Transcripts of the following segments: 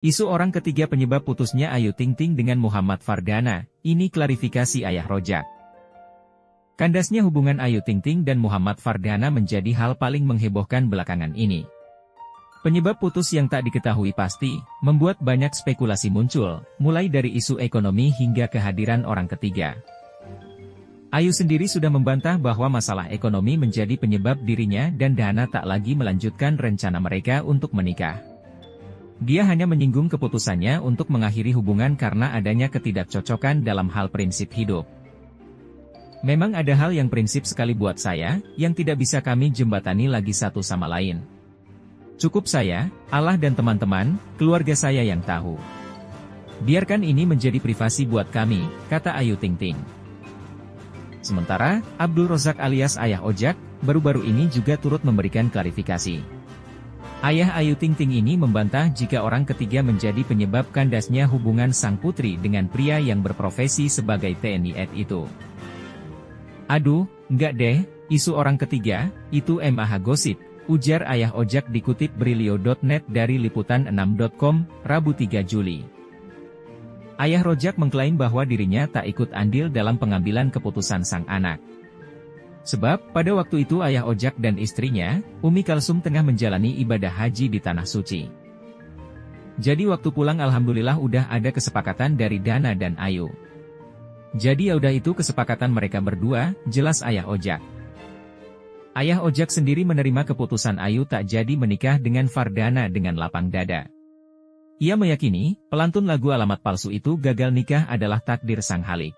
Isu orang ketiga penyebab putusnya Ayu Ting Ting dengan Muhammad Fardana, ini klarifikasi ayah rojak. Kandasnya hubungan Ayu Ting Ting dan Muhammad Fardana menjadi hal paling menghebohkan belakangan ini. Penyebab putus yang tak diketahui pasti, membuat banyak spekulasi muncul, mulai dari isu ekonomi hingga kehadiran orang ketiga. Ayu sendiri sudah membantah bahwa masalah ekonomi menjadi penyebab dirinya dan Dana tak lagi melanjutkan rencana mereka untuk menikah. Dia hanya menyinggung keputusannya untuk mengakhiri hubungan karena adanya ketidakcocokan dalam hal prinsip hidup. Memang ada hal yang prinsip sekali buat saya, yang tidak bisa kami jembatani lagi satu sama lain. Cukup saya, Allah dan teman-teman, keluarga saya yang tahu. Biarkan ini menjadi privasi buat kami, kata Ayu Ting Ting. Sementara, Abdul Rozak alias Ayah Ojak, baru-baru ini juga turut memberikan klarifikasi. Ayah Ayu Ting Ting ini membantah jika orang ketiga menjadi penyebab kandasnya hubungan sang putri dengan pria yang berprofesi sebagai TNI Ed itu. Aduh, enggak deh, isu orang ketiga, itu MAH gosip, Ujar ayah ojek dikutip Brilio.net dari Liputan6.com, Rabu 3 Juli. Ayah Rojak mengklaim bahwa dirinya tak ikut andil dalam pengambilan keputusan sang anak. Sebab, pada waktu itu ayah Ojak dan istrinya, Umi Kalsum tengah menjalani ibadah haji di Tanah Suci. Jadi waktu pulang Alhamdulillah udah ada kesepakatan dari Dana dan Ayu. Jadi ya udah itu kesepakatan mereka berdua, jelas ayah Ojak. Ayah Ojak sendiri menerima keputusan Ayu tak jadi menikah dengan Fardana dengan lapang dada. Ia meyakini, pelantun lagu alamat palsu itu gagal nikah adalah takdir sang halik.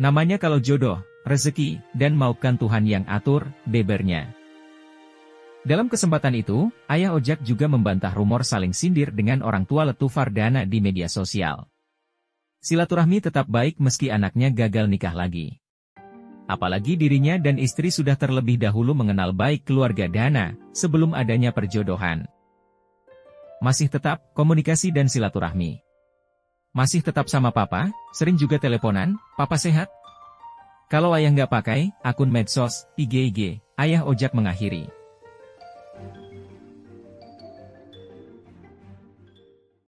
Namanya kalau jodoh, rezeki, dan maupkan Tuhan yang atur, bebernya. Dalam kesempatan itu, Ayah Ojak juga membantah rumor saling sindir dengan orang tua letu Fardana di media sosial. Silaturahmi tetap baik meski anaknya gagal nikah lagi. Apalagi dirinya dan istri sudah terlebih dahulu mengenal baik keluarga Dana, sebelum adanya perjodohan. Masih tetap, komunikasi dan silaturahmi. Masih tetap sama papa, sering juga teleponan, papa sehat? Kalau ayah nggak pakai, akun medsos, IG-IG, ayah ojak mengakhiri.